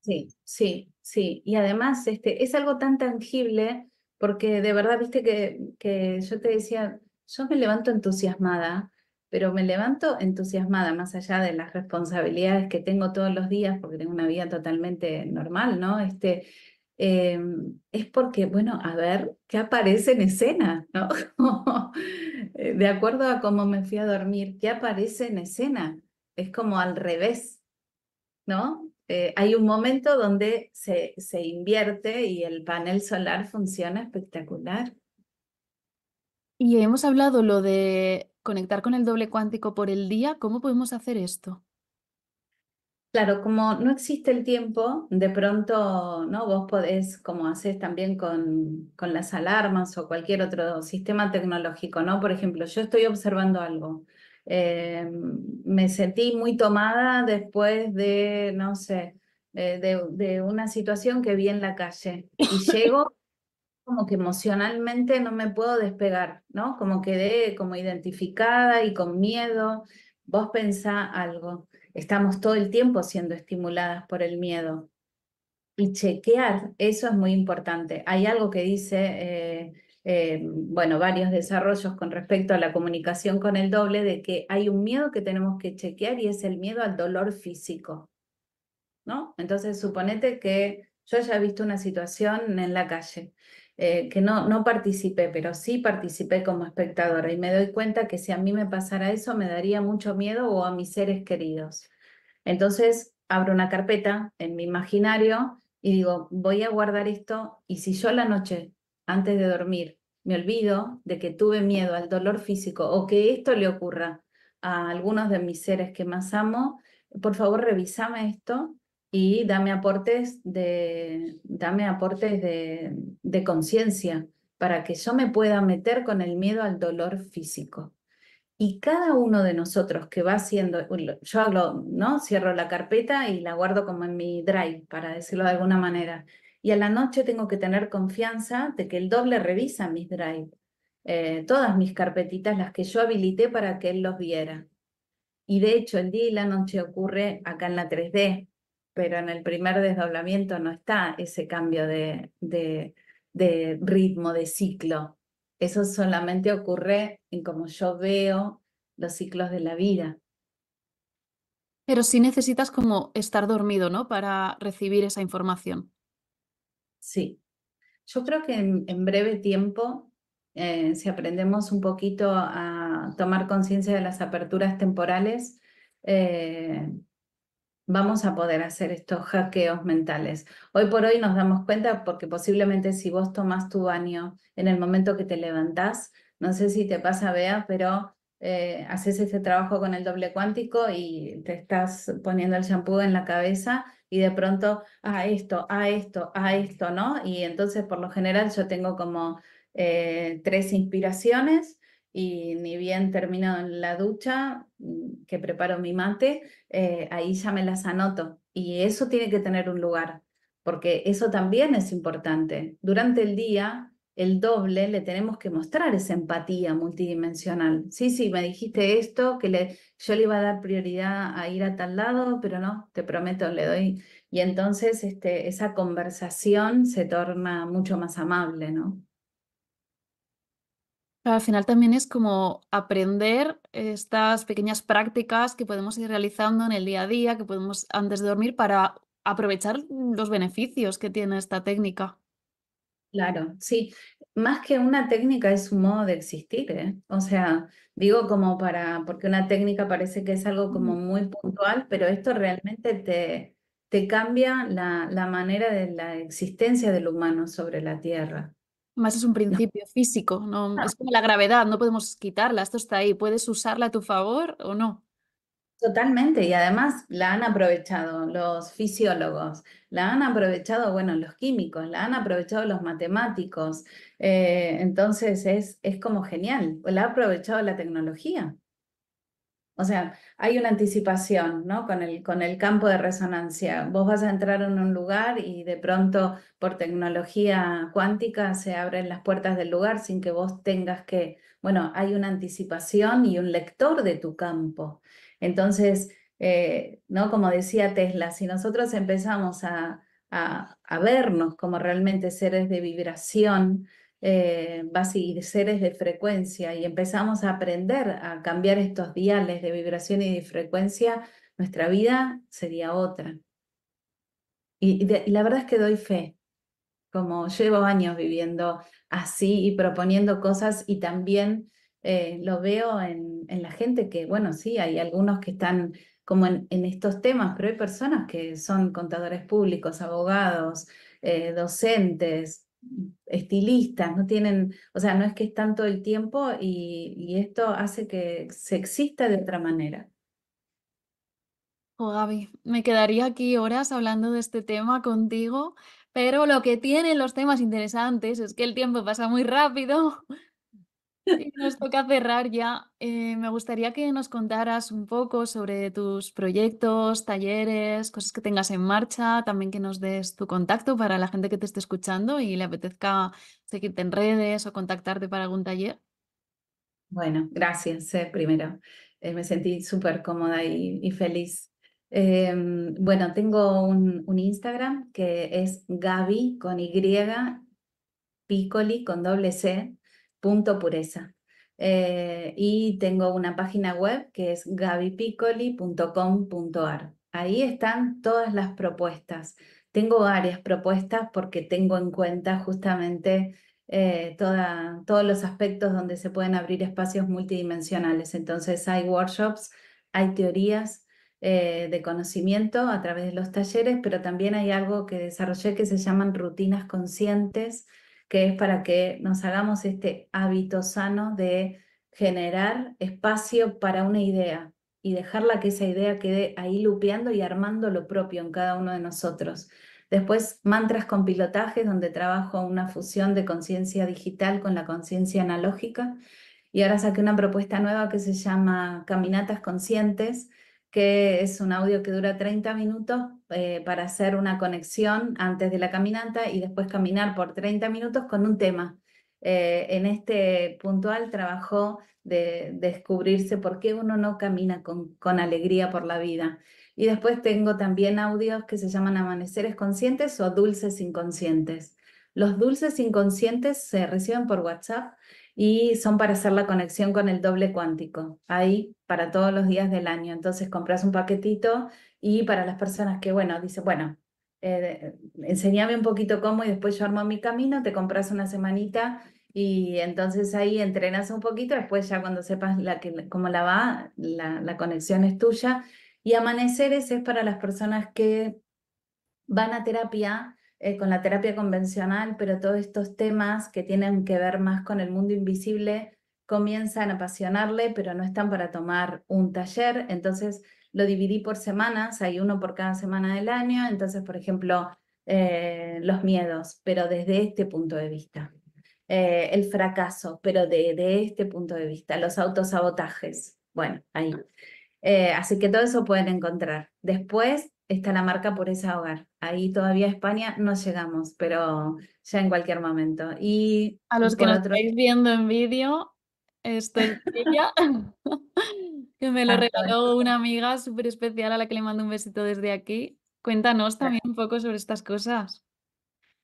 B: Sí, sí, sí. Y además este, es algo tan tangible porque de verdad, viste que, que yo te decía yo me levanto entusiasmada, pero me levanto entusiasmada más allá de las responsabilidades que tengo todos los días, porque tengo una vida totalmente normal, ¿no? Este, em, es porque, bueno, a ver qué aparece en escena, ¿no? de acuerdo a cómo me fui a dormir, ¿qué aparece en escena? Es como al revés, ¿no? Eh, hay un momento donde se, se invierte y el panel solar funciona espectacular.
A: Y hemos hablado lo de conectar con el doble cuántico por el día. ¿Cómo podemos hacer esto?
B: Claro, como no existe el tiempo, de pronto, ¿no? Vos podés, como haces también con, con las alarmas o cualquier otro sistema tecnológico, ¿no? Por ejemplo, yo estoy observando algo. Eh, me sentí muy tomada después de, no sé, eh, de, de una situación que vi en la calle. Y llego como que emocionalmente no me puedo despegar, ¿no? Como quedé como identificada y con miedo. Vos pensá algo, estamos todo el tiempo siendo estimuladas por el miedo. Y chequear, eso es muy importante. Hay algo que dice, eh, eh, bueno, varios desarrollos con respecto a la comunicación con el doble, de que hay un miedo que tenemos que chequear y es el miedo al dolor físico, ¿no? Entonces, suponete que yo haya visto una situación en la calle eh, que no, no participé, pero sí participé como espectadora y me doy cuenta que si a mí me pasara eso me daría mucho miedo o a mis seres queridos. Entonces abro una carpeta en mi imaginario y digo, voy a guardar esto y si yo la noche antes de dormir me olvido de que tuve miedo al dolor físico o que esto le ocurra a algunos de mis seres que más amo, por favor revísame esto y dame aportes de, dame aportes de, de conciencia para que yo me pueda meter con el miedo al dolor físico. Y cada uno de nosotros que va haciendo, yo hago, ¿no? Cierro la carpeta y la guardo como en mi drive, para decirlo de alguna manera. Y a la noche tengo que tener confianza de que el doble revisa mis drive, eh, todas mis carpetitas, las que yo habilité para que él los viera. Y de hecho, el día y la noche ocurre acá en la 3D, pero en el primer desdoblamiento no está ese cambio de, de, de ritmo, de ciclo. Eso solamente ocurre en cómo yo veo los ciclos de la vida.
A: Pero sí necesitas como estar dormido, ¿no? Para recibir esa información.
B: Sí. Yo creo que en, breve tiempo, eh, si aprendemos un poquito a tomar conciencia de las aperturas temporales, eh, vamos a poder hacer estos hackeos mentales. Hoy por hoy nos damos cuenta porque posiblemente si vos tomás tu baño en el momento que te levantás, no sé si te pasa, Bea, pero eh, haces ese trabajo con el doble cuántico y te estás poniendo el shampoo en la cabeza y de pronto, a esto, a esto, a esto, ¿no? Y entonces por lo general yo tengo como eh, tres inspiraciones y ni bien termino en la ducha, mm, que preparo mi mate, eh, ahí ya me las anoto. Y eso tiene que tener un lugar, porque eso también es importante. Durante el día, el doble le tenemos que mostrar esa empatía multidimensional. Sí, sí, me dijiste esto, que le, yo le iba a dar prioridad a ir a tal lado, pero no, te prometo, le doy. Y entonces este, esa conversación se torna mucho más amable, ¿no?
A: Al final también es como aprender estas pequeñas prácticas que podemos ir realizando en el día a día, que podemos antes de dormir para aprovechar los beneficios que tiene esta técnica.
B: Claro, sí. Más que una técnica es un modo de existir, ¿eh? O sea, digo como para, porque una técnica parece que es algo como muy puntual, pero esto realmente te, te cambia la, la manera de la existencia del humano sobre la Tierra.
A: Más es un principio físico, no, es como la gravedad, no podemos quitarla, esto está ahí, puedes usarla a tu favor o no.
B: Totalmente, y además la han aprovechado los fisiólogos, la han aprovechado, bueno, los químicos, la han aprovechado los matemáticos, eh, entonces es, es como genial, la ha aprovechado la tecnología. O sea, hay una anticipación, ¿no? Con el, con el campo de resonancia. Vos vas a entrar en un lugar y de pronto por tecnología cuántica se abren las puertas del lugar sin que vos tengas que, bueno, hay una anticipación y un lector de tu campo. Entonces, eh, ¿no? Como decía Tesla, si nosotros empezamos a, a, a vernos como realmente seres de vibración, eh, seres de frecuencia y empezamos a aprender a cambiar estos diales de vibración y de frecuencia, nuestra vida sería otra. Y, la verdad es que doy fe, como llevo años viviendo así y proponiendo cosas y también eh, lo veo en, en, la gente que, bueno, sí, hay algunos que están como en, en, estos temas, pero hay personas que son contadores públicos, abogados, eh, docentes, estilistas, no tienen, o sea, no es que están todo el tiempo y, esto hace que se exista de otra manera.
A: Oh, Gaby, me quedaría aquí horas hablando de este tema contigo, pero lo que tienen los temas interesantes es que el tiempo pasa muy rápido nos toca cerrar ya. Eh, me gustaría que nos contaras un poco sobre tus proyectos, talleres, cosas que tengas en marcha, también que nos des tu contacto para la gente que te esté escuchando y le apetezca seguirte en redes o contactarte para algún taller.
B: Bueno, gracias, eh, primero. Eh, me sentí súper cómoda y, feliz. Em, bueno, tengo un, un, Instagram que es Gaby con Y, Piccoli con doble C, punto pureza. Eh, y tengo una página web que es gabypiccoli.com.ar. Ahí están todas las propuestas. Tengo varias propuestas porque tengo en cuenta justamente eh, toda, todos los aspectos donde se pueden abrir espacios multidimensionales. Entonces hay workshops, hay teorías eh, de conocimiento a través de los talleres, pero también hay algo que desarrollé que se llaman rutinas conscientes, que es para que nos hagamos este hábito sano de generar espacio para una idea y dejarla que esa idea quede ahí lupeando y armando lo propio en cada uno de nosotros. Después, mantras con pilotaje, donde trabajo una fusión de conciencia digital con la conciencia analógica. Y ahora saqué una propuesta nueva que se llama Caminatas Conscientes, que es un audio que dura 30 minutos eh, para hacer una conexión antes de la caminata y después caminar por 30 minutos con un tema. Eh, en este puntual trabajo de, descubrirse por qué uno no camina con, con alegría por la vida. Y después tengo también audios que se llaman amaneceres conscientes o dulces inconscientes. Los dulces inconscientes se reciben por WhatsApp y son para hacer la conexión con el doble cuántico, ahí para todos los días del año. Entonces compras un paquetito y para las personas que, bueno, dice, bueno, eh, enséñame un poquito cómo y después yo armo mi camino, te compras una semanita y entonces ahí entrenas un poquito, después ya cuando sepas la que, cómo la va, la, la conexión es tuya Y amaneceres es para las personas que van a terapia eh, con la terapia convencional, pero todos estos temas que tienen que ver más con el mundo invisible comienzan a apasionarle, pero no están para tomar un taller. Entonces lo dividí por semanas, hay uno por cada semana del año. Entonces, por ejemplo, eh, los miedos, pero desde este punto de vista. Eh, el fracaso, pero de, de, este punto de vista. Los autosabotajes. Bueno, ahí. así que todo eso pueden encontrar. Después está la marca por ese Hogar. Ahí todavía España no llegamos, pero ya en cualquier momento. Y
A: a los que nos estáis viendo en vídeo, esto es ella, que me lo regaló una amiga súper especial a la que le mando un besito desde aquí. Cuéntanos también un poco sobre estas cosas.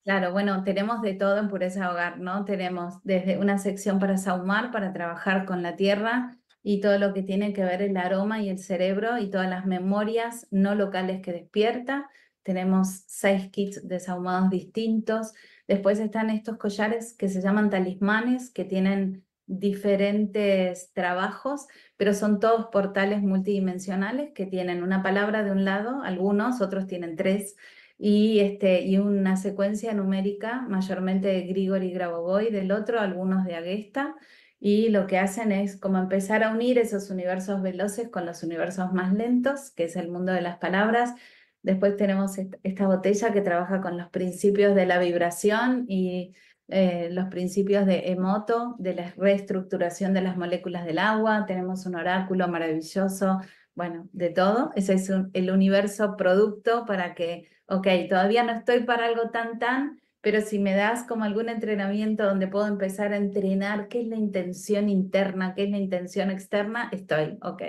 B: Claro, bueno, tenemos de todo en Pureza Hogar, ¿no? Tenemos desde una sección para saumar, para trabajar con la tierra, y todo lo que tiene que ver el aroma y el cerebro y todas las memorias no locales que despierta. Tenemos seis kits desahumados distintos. Después están estos collares que se llaman talismanes, que tienen diferentes trabajos, pero son todos portales multidimensionales que tienen una palabra de un lado, algunos, otros tienen tres, y, este, y una secuencia numérica, mayormente de Grigori Grabovoi, del otro, algunos de Agesta, y lo que hacen es como empezar a unir esos universos veloces con los universos más lentos, que es el mundo de las palabras. Después tenemos esta botella que trabaja con los principios de la vibración y eh, los principios de emoto, de la reestructuración de las moléculas del agua. Tenemos un oráculo maravilloso, bueno, de todo. Ese es el universo producto para que, ok, todavía no estoy para algo tan tan, pero si me das como algún entrenamiento donde puedo empezar a entrenar qué es la intención interna, qué es la intención externa, estoy, ok.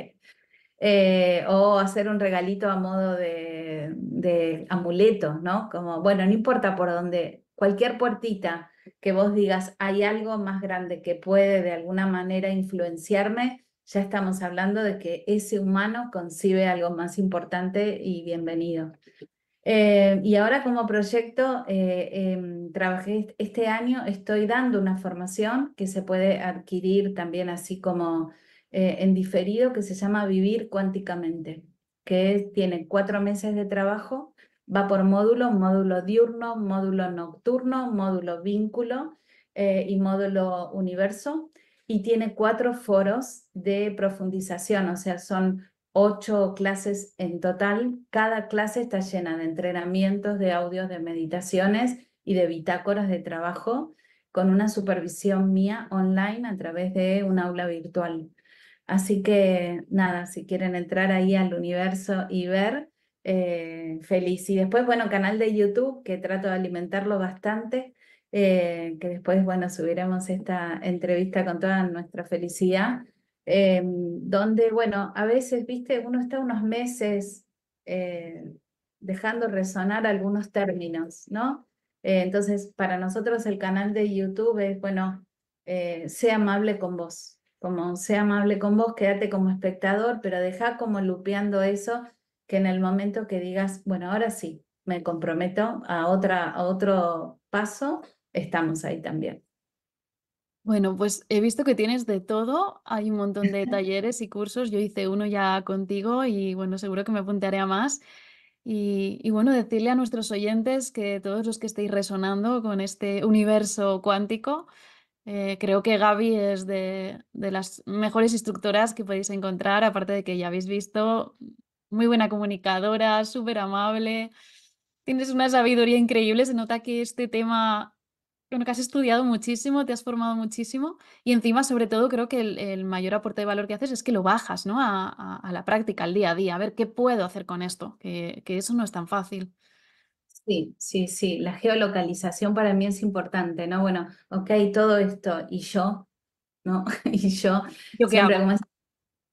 B: Eh, o hacer un regalito a modo de, de amuleto, ¿no? Como, bueno, no importa por dónde, cualquier puertita que vos digas, hay algo más grande que puede de alguna manera influenciarme, ya estamos hablando de que ese humano concibe algo más importante y bienvenido. Eh, y ahora como proyecto, eh, em, trabajé este año, estoy dando una formación que se puede adquirir también así como eh, en diferido, que se llama Vivir Cuánticamente, que tiene cuatro meses de trabajo, va por módulo, módulo diurno, módulo nocturno, módulo vínculo y módulo universo, y tiene cuatro foros de profundización, o sea, son ocho clases en total. Cada clase está llena de entrenamientos, de audios, de meditaciones y de bitácoras de trabajo con una supervisión mía online a través de un aula virtual. Así que nada, si quieren entrar ahí al universo y ver, eh, feliz. Y después, bueno, canal de YouTube que trato de alimentarlo bastante, eh, que después, bueno, subiremos esta entrevista con toda nuestra felicidad Em, donde, bueno, a veces, viste, uno está unos meses eh, dejando resonar algunos términos, ¿no? Eh, entonces, para nosotros el canal de YouTube es, bueno, eh, sea amable con vos, como sea amable con vos, quédate como espectador, pero deja como lupeando eso, que en el momento que digas, bueno, ahora sí, me comprometo a, otra, a otro paso, estamos ahí también.
A: Bueno, pues he visto que tienes de todo, hay un montón de talleres y cursos, yo hice uno ya contigo y bueno, seguro que me apuntaré a más. Y, bueno, decirle a nuestros oyentes que todos los que estéis resonando con este universo cuántico, eh, creo que Gaby es de, de las mejores instructoras que podéis encontrar, aparte de que ya habéis visto, muy buena comunicadora, súper amable, tienes una sabiduría increíble, se nota que este tema bueno, que has estudiado muchísimo, te has formado muchísimo y encima, sobre todo, creo que el, mayor aporte de valor que haces es que lo bajas, ¿no? A, la práctica, al día a día, a ver qué puedo hacer con esto, que, eso no es tan fácil.
B: Sí, sí, sí, la geolocalización para mí es importante, ¿no? Bueno, ok, todo esto, ¿y yo? ¿No? y yo, ¿Yo siempre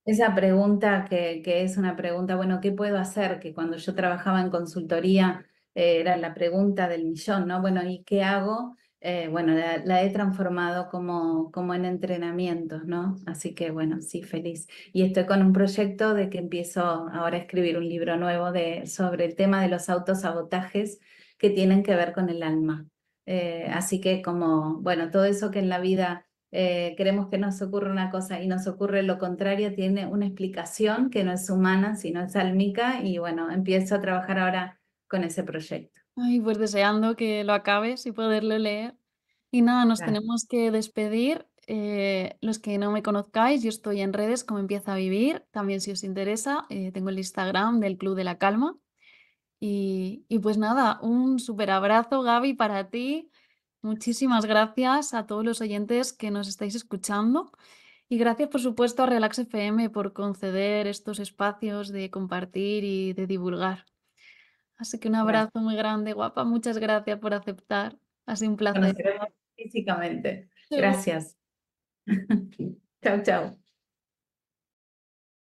B: esa pregunta que, que es una pregunta, bueno, ¿qué puedo hacer? Que cuando yo trabajaba en consultoría eh, era la pregunta del millón, ¿no? Bueno, ¿y qué hago? Eh, bueno, la, he transformado como, como en entrenamientos, ¿no? Así que bueno, sí, feliz. Y estoy con un proyecto de que empiezo ahora a escribir un libro nuevo de, sobre el tema de los autosabotajes que tienen que ver con el alma. Eh, así que como, bueno, todo eso que en la vida eh, queremos que nos ocurra una cosa y nos ocurre lo contrario, tiene una explicación que no es humana, sino es álmica y bueno, empiezo a trabajar ahora con ese proyecto.
A: Ay, pues deseando que lo acabes y poderlo leer. Y nada, nos tenemos que despedir. Eh, los que no me conozcáis, yo estoy en redes como Empieza a Vivir. También si os interesa, eh, tengo el Instagram del Club de la Calma. Y, y pues nada, un súper abrazo, Gaby, para ti. Muchísimas gracias a todos los oyentes que nos estáis escuchando. Y gracias, por supuesto, a Relax FM por conceder estos espacios de compartir y de divulgar. Así que un
B: Gracias.
A: abrazo muy grande, guapa. Muchas gracias por aceptar. Ha sido un placer.
B: Conoceremos físicamente.
A: Seguro.
B: Gracias. chau, chau.